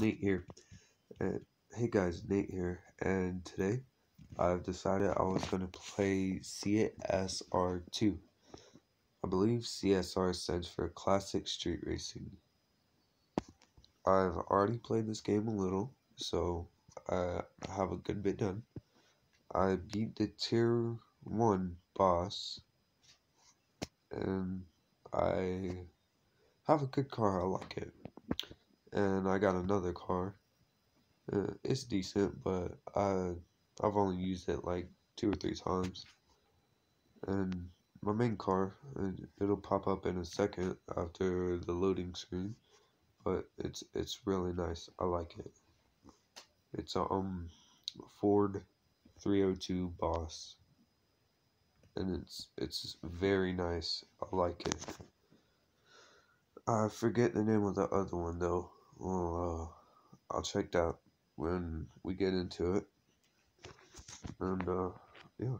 Nate here. And hey guys, Nate here. And today I've decided I was going to play CSR2. I believe CSR stands for Classic Street Racing. I've already played this game a little, so uh, I have a good bit done. I beat the tier 1 boss, and I have a good car, I like it and I got another car. Uh, it's decent, but I I've only used it like two or three times. And my main car, it'll pop up in a second after the loading screen, but it's it's really nice. I like it. It's a um Ford 302 Boss, and it's it's very nice. I like it. I forget the name of the other one though. Well, uh, I'll check that when we get into it. And, uh, yeah.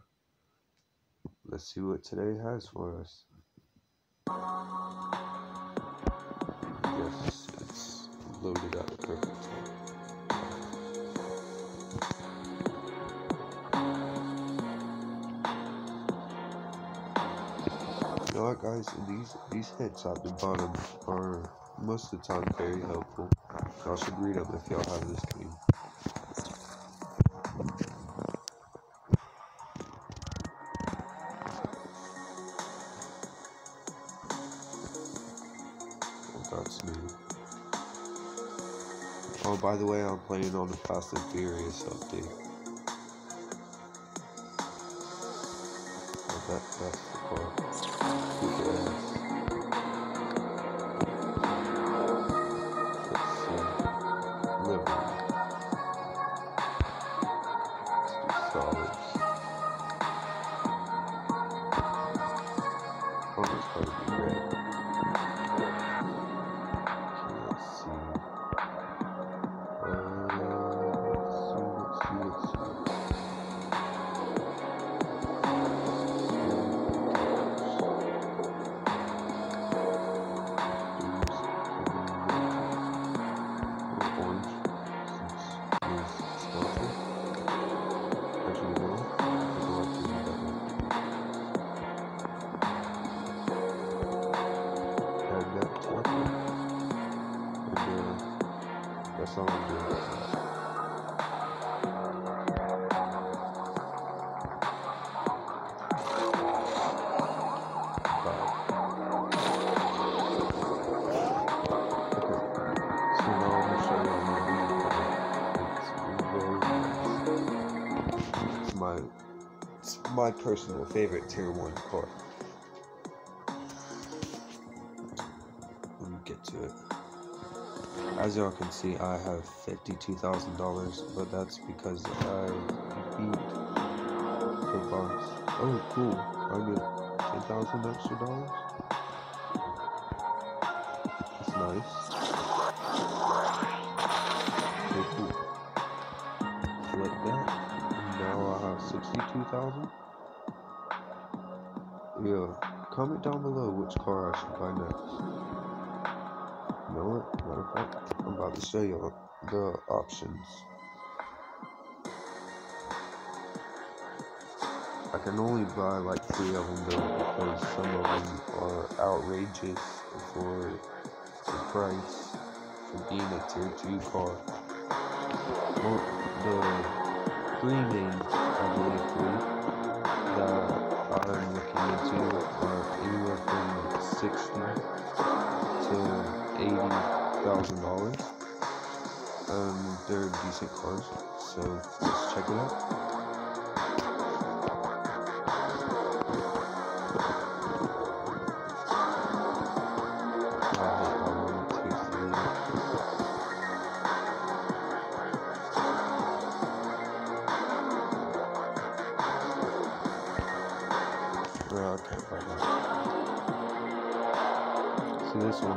Let's see what today has for us. Yes, it's loaded up perfect. You know what, guys? These these hits at the bottom are most of the time very helpful. Y'all should read them if y'all have this game. Oh, that's new. Oh, by the way, I'm playing on the Fast and Furious update. Oh, that, that's my personal favorite tier one car. Let me get to it. As y'all can see, I have $52,000, but that's because I beat the boss. Oh, cool. I get 10000 extra dollars? That's nice. Okay, cool. Like that. Now I have 62000 Yeah, comment down below which car I should buy next know what? Matter of fact, I'm about to show you the options. I can only buy like three of them though because some of them are outrageous for the price for being a tier 2 car. Well, the three main, I believe three, that I'm looking into are anywhere from 60 to eighty thousand dollars. Um, they're decent cars, so let's check it out.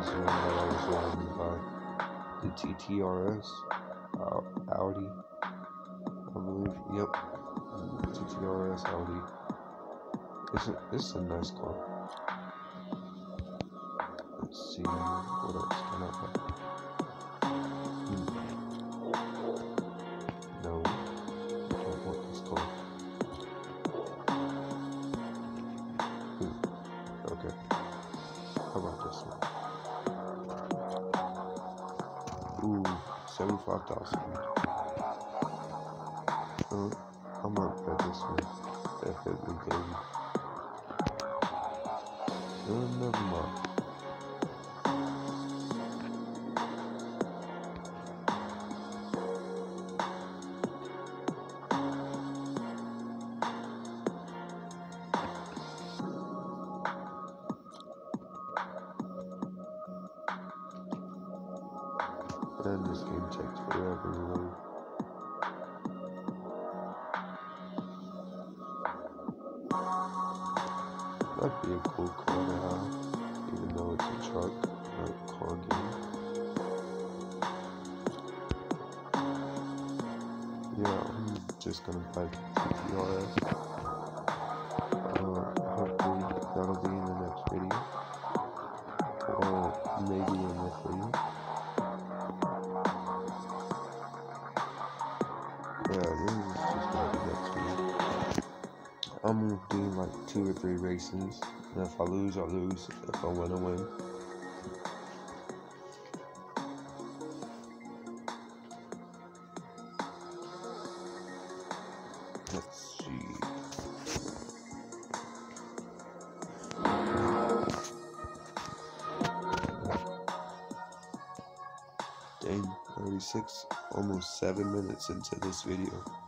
was the that I was driving by. The TTRS uh, Audi, I believe. Yep, TTRS Audi. It's a, it's a nice car. Let's see what else can I buy. Hmm. No, I don't. Hmm. Okay. How about this one? Ooh, 75,000. Uh, I might bet this one. Definitely. Uh, never mind. And this game takes forever to load. That'd be a cool car to have, even though it's a truck, not a car game. Yeah, I'm just gonna buy the I'm gonna do like two or three races. And if I lose, I lose. If I win, I win. Let's see. Dang, 36, almost 7 minutes into this video.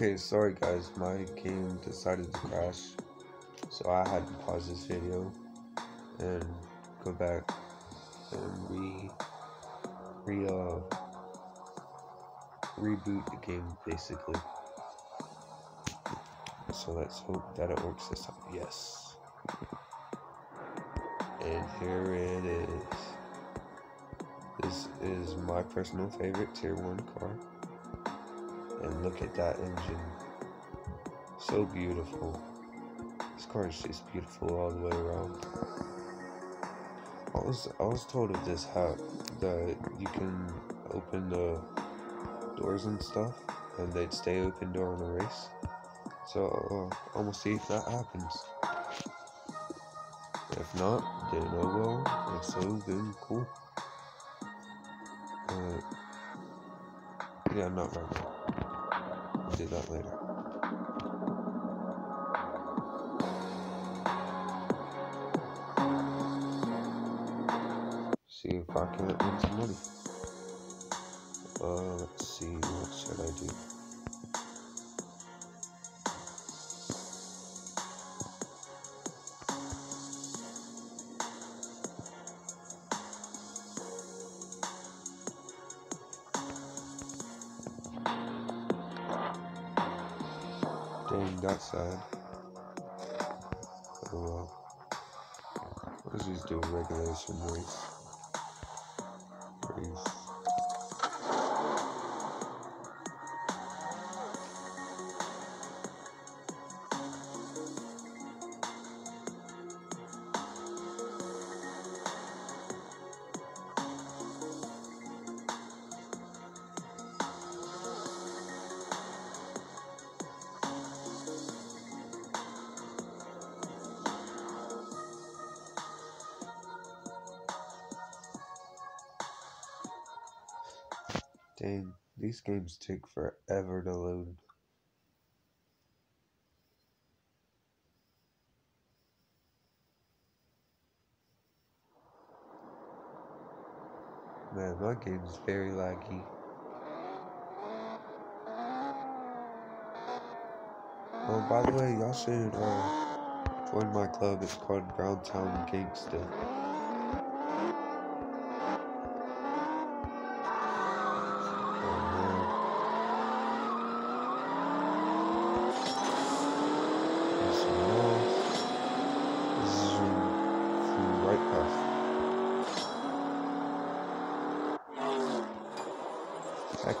Okay, sorry guys, my game decided to crash. So I had to pause this video and go back and re re uh reboot the game basically. So let's hope that it works this time. Yes. And here it is. This is my personal favorite tier 1 car. And look at that engine. So beautiful. This car is just beautiful all the way around. I was I was told of this hack that you can open the doors and stuff, and they'd stay open during the race. So uh, I'm see if that happens. If not, then oh well. If so, then cool. Uh, yeah, not right now. Do that later. See if I can win some money. Uh, let's see, what should I do? Dang, that's sad. Oh well. Let's do regulation. Race. Dang, these games take forever to load. Man, my game is very laggy. Oh, by the way, y'all should uh, join my club. It's called Browntown Gangsta.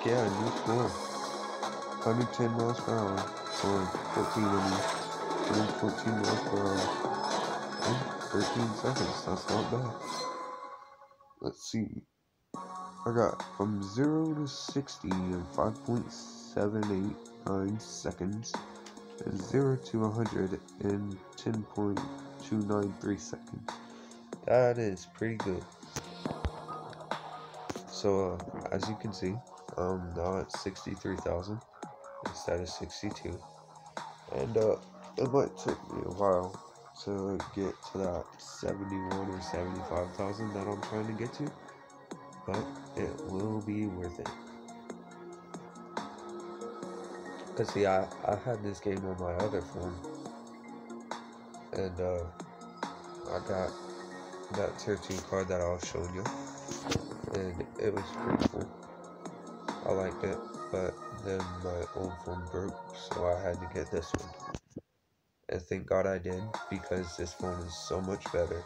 Yeah, new cool. 110 miles per hour, or 14 of them. doing 14 miles per hour in 13 seconds. That's not bad. Let's see. I got from 0 to 60 in 5.789 seconds and 0 to 100 in 10.293 seconds. That is pretty good. So, uh, as you can see, I'm now at 63,000 instead of 62. And, uh, it might take me a while to get to that 71 or 75,000 that I'm trying to get to, but it will be worth it. Cause see, I, I had this game on my other phone, and uh, I got that tier 2 card that I was showing you, and it was pretty cool. I liked it, but then my old phone broke, so I had to get this one. And thank God I did, because this phone is so much better.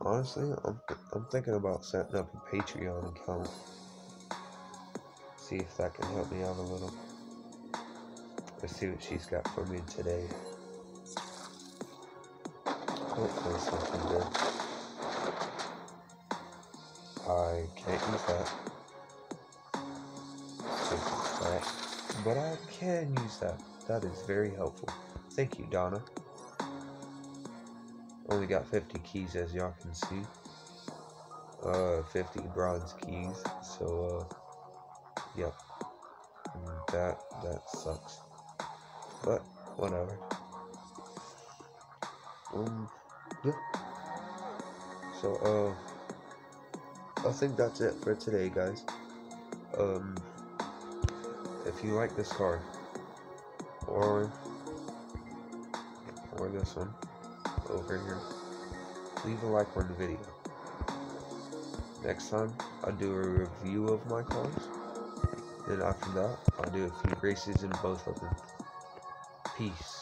Honestly, I'm, I'm thinking about setting up a Patreon account. See if that can help me out a little. Let's see what she's got for me today. Hopefully something good. I can't use that. But I can use that. That is very helpful. Thank you, Donna. Only got 50 keys as y'all can see. Uh, 50 bronze keys. So, uh, yep. That, that sucks. But, whatever. Um, yeah. So, uh, I think that's it for today, guys. Um, if you like this card, or, or this one, over here, leave a like on the video. Next time, I'll do a review of my cards. Then after that, I'll do a few races in both of them. Peace.